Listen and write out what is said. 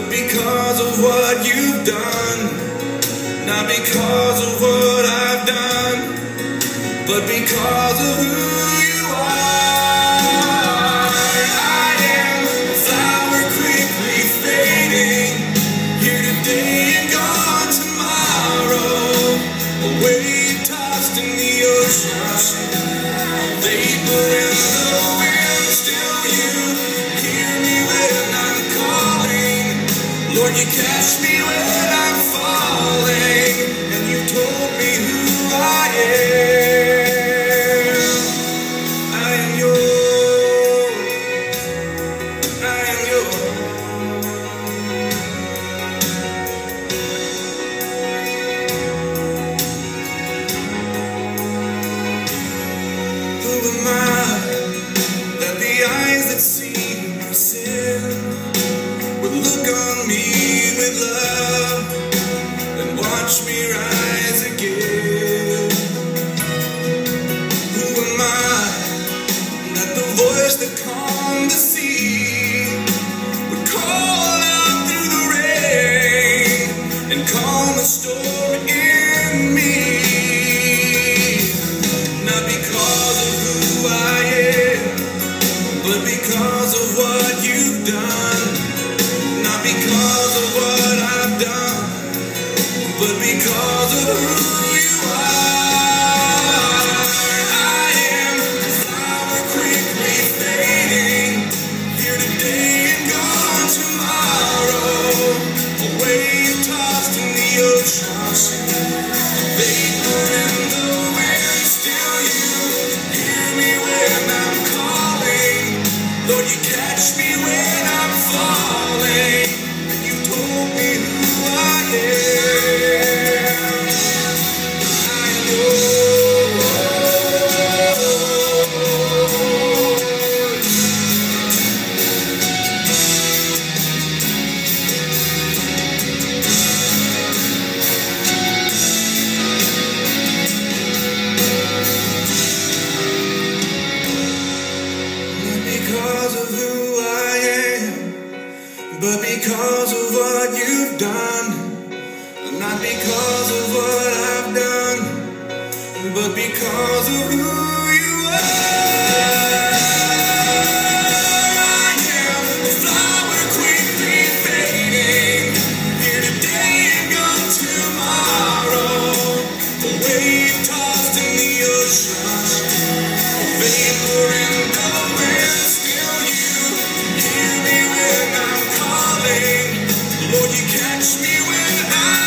but because of what you've done. Not because of what I've done, but because of who Lord, you catch me when Not because of who I am, but because of what you've done. Not because of what I've done, but because of who but because of what you've done. Not because of what I've done, but because of who catch me when I'm